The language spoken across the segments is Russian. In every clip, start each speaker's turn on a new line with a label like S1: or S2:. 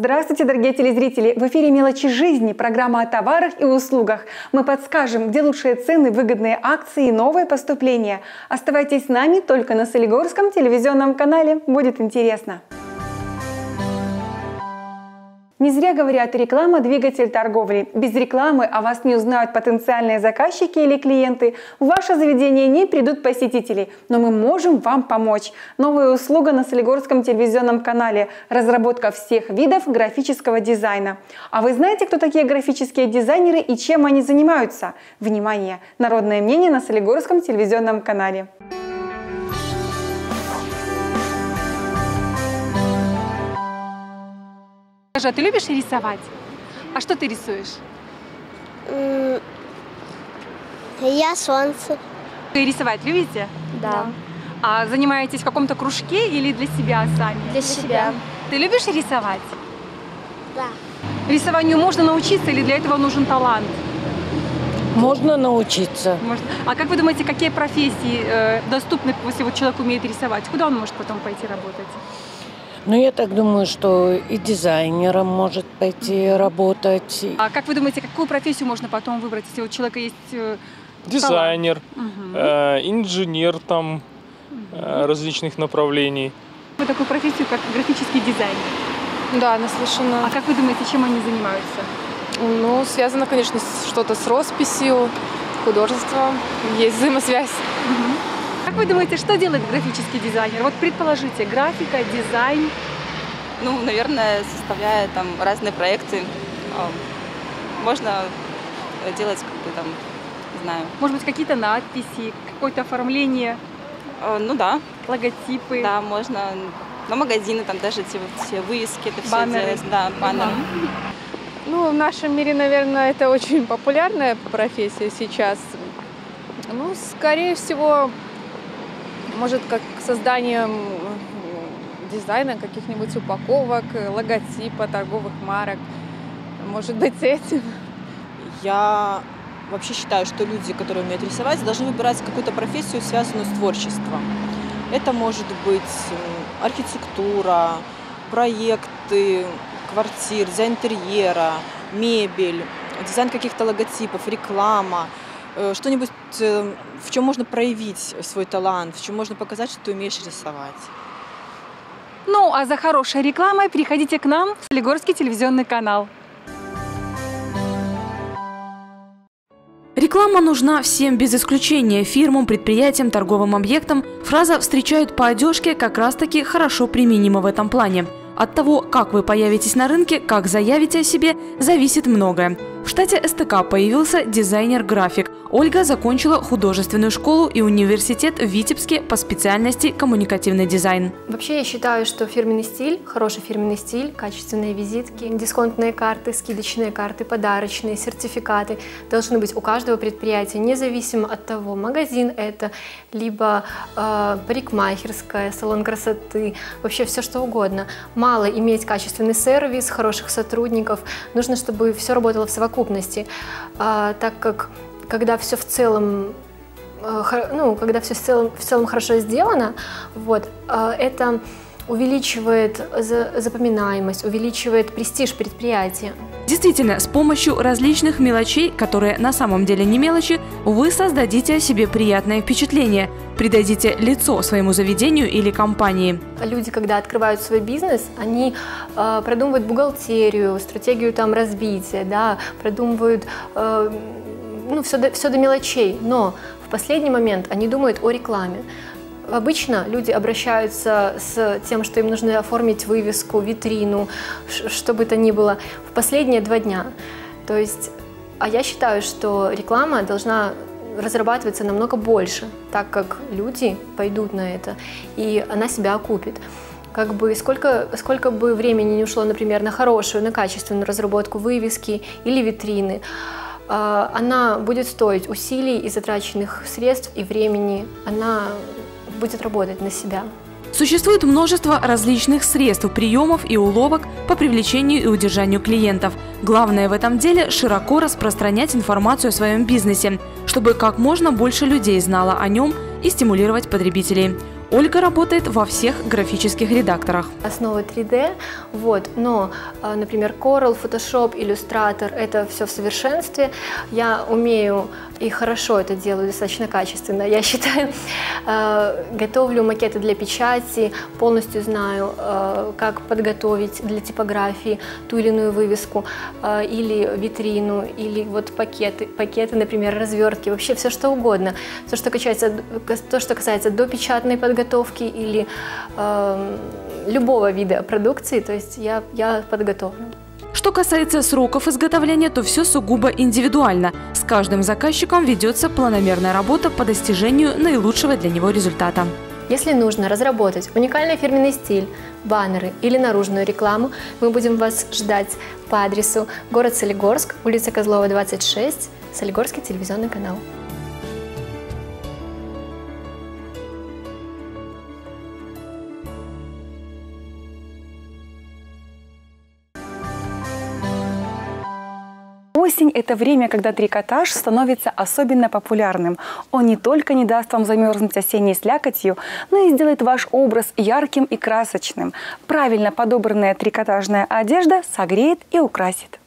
S1: Здравствуйте, дорогие телезрители! В эфире «Мелочи жизни» – программа о товарах и услугах. Мы подскажем, где лучшие цены, выгодные акции и новые поступления. Оставайтесь с нами только на Солигорском телевизионном канале. Будет интересно! Не зря говорят, реклама – двигатель торговли. Без рекламы о вас не узнают потенциальные заказчики или клиенты. В ваше заведение не придут посетители, но мы можем вам помочь. Новая услуга на Солигорском телевизионном канале – разработка всех видов графического дизайна. А вы знаете, кто такие графические дизайнеры и чем они занимаются? Внимание! Народное мнение на Солигорском телевизионном канале.
S2: Скажи, а ты любишь рисовать? А что ты рисуешь?
S3: Я солнце.
S2: Вы рисовать любите?
S3: Да.
S2: А занимаетесь в каком-то кружке или для себя сами?
S3: Для себя.
S2: Ты любишь рисовать?
S3: Да.
S2: Рисованию можно научиться или для этого нужен талант?
S4: Можно научиться.
S2: Может. А как вы думаете, какие профессии э, доступны, если вот человек умеет рисовать? Куда он может потом пойти работать?
S4: Но я так думаю, что и дизайнером может пойти работать.
S2: А как вы думаете, какую профессию можно потом выбрать, если у человека есть э,
S5: Дизайнер, э, инженер там э, различных направлений.
S2: вот такую профессию, как графический дизайнер?
S6: Да, наслышана.
S2: А как вы думаете, чем они занимаются?
S6: Ну, связано, конечно, что-то с росписью, художеством. Есть взаимосвязь.
S2: Как вы думаете, что делает графический дизайнер? Вот предположите, графика, дизайн.
S7: Ну, наверное, составляя там разные проекты, а, можно делать как бы там, не знаю,
S2: Может быть, какие-то надписи, какое-то оформление,
S7: э, ну да,
S2: логотипы.
S7: да, можно на магазины там даже эти вот все вывески, это все
S2: Баннеры.
S7: делать, да, баннеры.
S6: Ну, в нашем мире, наверное, это очень популярная профессия сейчас. Ну, скорее всего, может, как созданием э, дизайна каких-нибудь упаковок, э, логотипа, торговых марок. Может быть, этим.
S8: Я вообще считаю, что люди, которые умеют рисовать, должны выбирать какую-то профессию, связанную с творчеством. Это может быть м, архитектура, проекты квартир, дизайн интерьера, мебель, дизайн каких-то логотипов, реклама, э, что-нибудь, э, в чем можно проявить свой талант, в чем можно показать, что ты умеешь рисовать.
S2: Ну, а за хорошей рекламой приходите к нам в Солигорский телевизионный канал.
S9: Реклама нужна всем без исключения – фирмам, предприятиям, торговым объектам. Фраза «встречают по одежке» как раз-таки хорошо применима в этом плане. От того, как вы появитесь на рынке, как заявите о себе, зависит многое. В штате СТК появился дизайнер-график. Ольга закончила художественную школу и университет в Витебске по специальности коммуникативный дизайн.
S10: Вообще я считаю, что фирменный стиль, хороший фирменный стиль, качественные визитки, дисконтные карты, скидочные карты, подарочные, сертификаты должны быть у каждого предприятия, независимо от того, магазин это, либо э, парикмахерская, салон красоты, вообще все что угодно. Мало иметь качественный сервис, хороших сотрудников, нужно, чтобы все работало в совокупности, А, так как когда все в целом э, ну, когда все в целом, в целом хорошо сделано, вот, э, это увеличивает за- запоминаемость, увеличивает престиж предприятия.
S9: Действительно, с помощью различных мелочей, которые на самом деле не мелочи, вы создадите о себе приятное впечатление, придадите лицо своему заведению или компании.
S10: Люди, когда открывают свой бизнес, они э, продумывают бухгалтерию, стратегию там развития, да, продумывают э, ну, все, до, все до мелочей, но в последний момент они думают о рекламе. Обычно люди обращаются с тем, что им нужно оформить вывеску, витрину, что бы то ни было, в последние два дня. То есть, а я считаю, что реклама должна разрабатываться намного больше, так как люди пойдут на это, и она себя окупит. Как бы сколько, сколько бы времени не ушло, например, на хорошую, на качественную разработку вывески или витрины, а, она будет стоить усилий и затраченных средств и времени, она будет работать на себя.
S9: Существует множество различных средств, приемов и уловок по привлечению и удержанию клиентов. Главное в этом деле – широко распространять информацию о своем бизнесе, чтобы как можно больше людей знало о нем и стимулировать потребителей. Ольга работает во всех графических редакторах.
S10: Основа 3D, вот, но, э, например, Corel, Photoshop, Illustrator – это все в совершенстве. Я умею и хорошо это делаю, достаточно качественно, я считаю. Э, готовлю макеты для печати, полностью знаю, э, как подготовить для типографии ту или иную вывеску, или витрину, или вот пакеты, пакеты, например, развертки, вообще все что угодно. Все, что касается, то, что касается допечатной подготовки или э, любого вида продукции, то есть я, я подготовлю.
S9: Что касается сроков изготовления, то все сугубо индивидуально. С каждым заказчиком ведется планомерная работа по достижению наилучшего для него результата.
S10: Если нужно разработать уникальный фирменный стиль, баннеры или наружную рекламу, мы будем вас ждать по адресу город Солигорск, улица Козлова, 26, Солигорский телевизионный канал.
S1: Осень – это время, когда трикотаж становится особенно популярным. Он не только не даст вам замерзнуть осенней слякотью, но и сделает ваш образ ярким и красочным. Правильно подобранная трикотажная одежда согреет и украсит.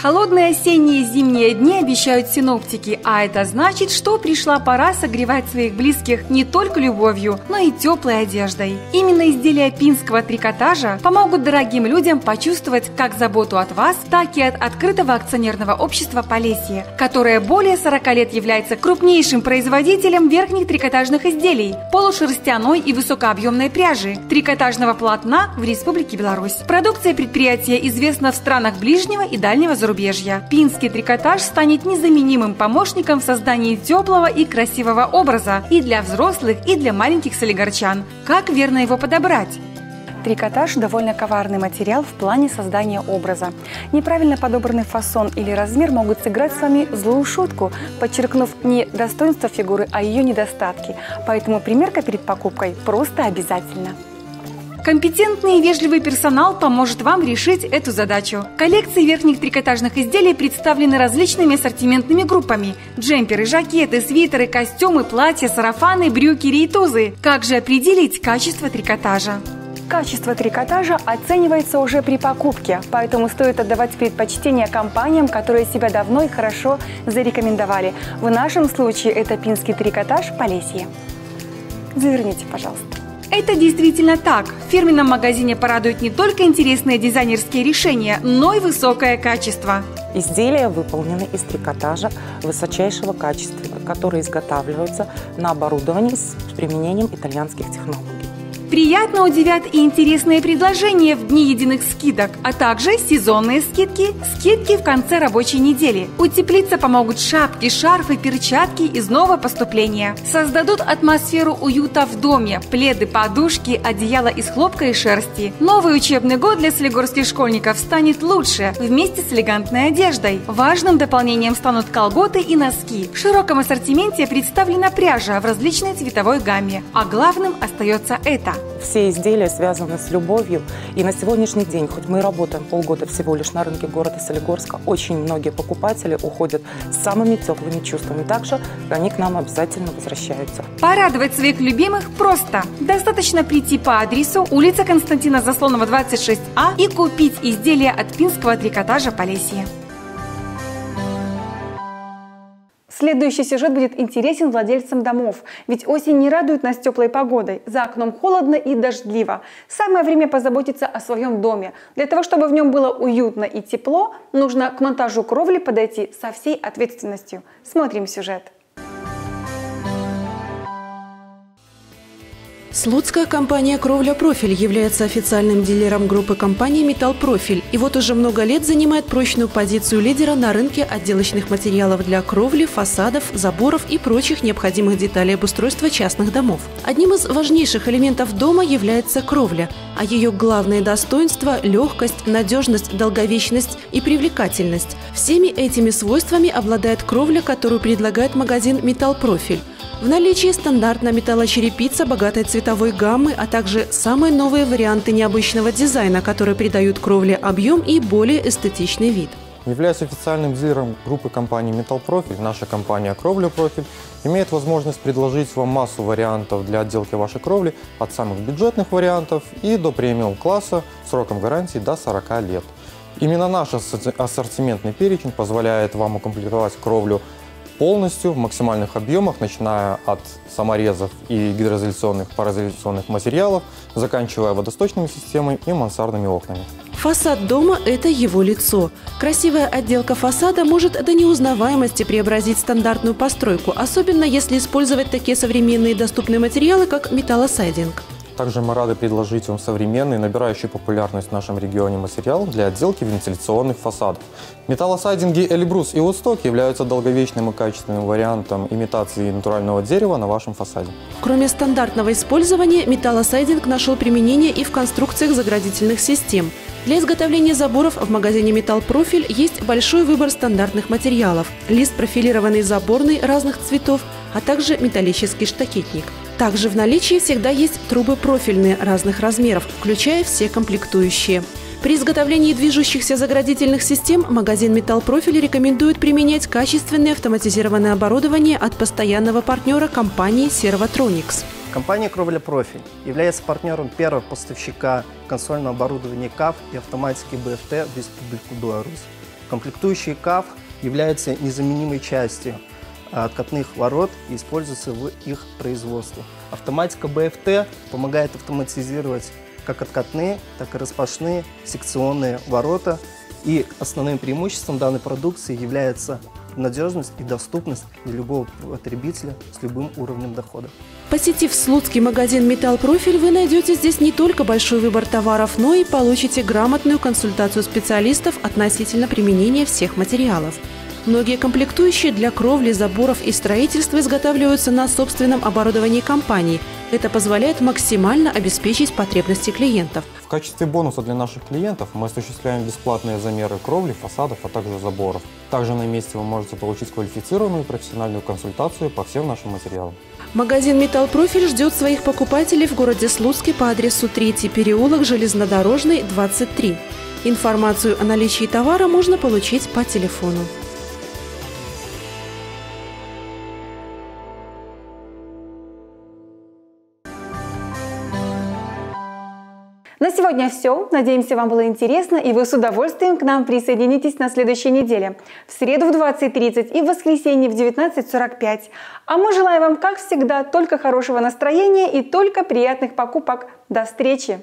S2: Холодные осенние и зимние дни обещают синоптики, а это значит, что пришла пора согревать своих близких не только любовью, но и теплой одеждой. Именно изделия пинского трикотажа помогут дорогим людям почувствовать как заботу от вас, так и от открытого акционерного общества Полесье, которое более 40 лет является крупнейшим производителем верхних трикотажных изделий, полушерстяной и высокообъемной пряжи, трикотажного полотна в Республике Беларусь. Продукция предприятия известна в странах ближнего и дальнего зарубежья зарубежья. Пинский трикотаж станет незаменимым помощником в создании теплого и красивого образа и для взрослых, и для маленьких солигарчан. Как верно его подобрать?
S1: Трикотаж – довольно коварный материал в плане создания образа. Неправильно подобранный фасон или размер могут сыграть с вами злую шутку, подчеркнув не достоинство фигуры, а ее недостатки. Поэтому примерка перед покупкой просто обязательно.
S2: Компетентный и вежливый персонал поможет вам решить эту задачу. Коллекции верхних трикотажных изделий представлены различными ассортиментными группами. Джемперы, жакеты, свитеры, костюмы, платья, сарафаны, брюки, рейтузы. Как же определить качество трикотажа?
S1: Качество трикотажа оценивается уже при покупке, поэтому стоит отдавать предпочтение компаниям, которые себя давно и хорошо зарекомендовали. В нашем случае это пинский трикотаж Полесье. Заверните, пожалуйста.
S2: Это действительно так. В фирменном магазине порадуют не только интересные дизайнерские решения, но и высокое качество.
S11: Изделия выполнены из трикотажа высочайшего качества, которые изготавливаются на оборудовании с применением итальянских технологий.
S2: Приятно удивят и интересные предложения в дни единых скидок, а также сезонные скидки, скидки в конце рабочей недели. Утеплиться помогут шапки, шарфы, перчатки из нового поступления. Создадут атмосферу уюта в доме, пледы, подушки, одеяло из хлопка и шерсти. Новый учебный год для солигорских школьников станет лучше вместе с элегантной одеждой. Важным дополнением станут колготы и носки. В широком ассортименте представлена пряжа в различной цветовой гамме, а главным остается это
S11: все изделия связаны с любовью. И на сегодняшний день, хоть мы работаем полгода всего лишь на рынке города Солигорска, очень многие покупатели уходят с самыми теплыми чувствами. Также они к нам обязательно возвращаются.
S2: Порадовать своих любимых просто. Достаточно прийти по адресу улица Константина Заслонова, 26А и купить изделия от пинского трикотажа Полесье.
S1: Следующий сюжет будет интересен владельцам домов, ведь осень не радует нас теплой погодой. За окном холодно и дождливо. Самое время позаботиться о своем доме. Для того, чтобы в нем было уютно и тепло, нужно к монтажу кровли подойти со всей ответственностью. Смотрим сюжет.
S12: Слуцкая компания «Кровля Профиль» является официальным дилером группы компаний «Металл Профиль» и вот уже много лет занимает прочную позицию лидера на рынке отделочных материалов для кровли, фасадов, заборов и прочих необходимых деталей обустройства частных домов. Одним из важнейших элементов дома является кровля, а ее главные достоинства – легкость, надежность, долговечность и привлекательность. Всеми этими свойствами обладает кровля, которую предлагает магазин «Металл Профиль». В наличии стандартная металлочерепица богатой цветовой гаммы, а также самые новые варианты необычного дизайна, которые придают кровле объем и более эстетичный вид.
S13: Являясь официальным дилером группы компаний Металл Профиль, наша компания Кровля Профиль имеет возможность предложить вам массу вариантов для отделки вашей кровли от самых бюджетных вариантов и до премиум класса сроком гарантии до 40 лет. Именно наш ассортиментный перечень позволяет вам укомплектовать кровлю полностью в максимальных объемах, начиная от саморезов и гидроизоляционных, пароизоляционных материалов, заканчивая водосточными системами и мансардными окнами.
S12: Фасад дома – это его лицо. Красивая отделка фасада может до неузнаваемости преобразить стандартную постройку, особенно если использовать такие современные доступные материалы, как металлосайдинг.
S13: Также мы рады предложить вам современный, набирающий популярность в нашем регионе материал для отделки вентиляционных фасадов. Металлосайдинги Эльбрус и Восток являются долговечным и качественным вариантом имитации натурального дерева на вашем фасаде.
S12: Кроме стандартного использования, металлосайдинг нашел применение и в конструкциях заградительных систем. Для изготовления заборов в магазине «Металл Профиль» есть большой выбор стандартных материалов. Лист профилированный заборный разных цветов, а также металлический штакетник – также в наличии всегда есть трубы профильные разных размеров, включая все комплектующие. При изготовлении движущихся заградительных систем магазин «Металл Профиль» рекомендует применять качественное автоматизированное оборудование от постоянного партнера компании «Сервотроникс».
S14: Компания «Кровля Профиль» является партнером первого поставщика консольного оборудования КАФ и автоматики БФТ в Республику Беларусь. Комплектующие КАФ являются незаменимой частью откатных ворот и используется в их производстве. Автоматика БФТ помогает автоматизировать как откатные, так и распашные секционные ворота. И основным преимуществом данной продукции является надежность и доступность для любого потребителя с любым уровнем дохода.
S12: Посетив Слуцкий магазин «Металл Профиль», вы найдете здесь не только большой выбор товаров, но и получите грамотную консультацию специалистов относительно применения всех материалов. Многие комплектующие для кровли, заборов и строительства изготавливаются на собственном оборудовании компании. Это позволяет максимально обеспечить потребности клиентов.
S13: В качестве бонуса для наших клиентов мы осуществляем бесплатные замеры кровли, фасадов, а также заборов. Также на месте вы можете получить квалифицированную профессиональную консультацию по всем нашим материалам.
S12: Магазин «Металл Профиль» ждет своих покупателей в городе Слуцке по адресу 3 переулок Железнодорожный, 23. Информацию о наличии товара можно получить по телефону.
S1: Сегодня все. Надеемся, вам было интересно, и вы с удовольствием к нам присоединитесь на следующей неделе. В среду в 20.30 и в воскресенье в 19.45. А мы желаем вам, как всегда, только хорошего настроения и только приятных покупок. До встречи!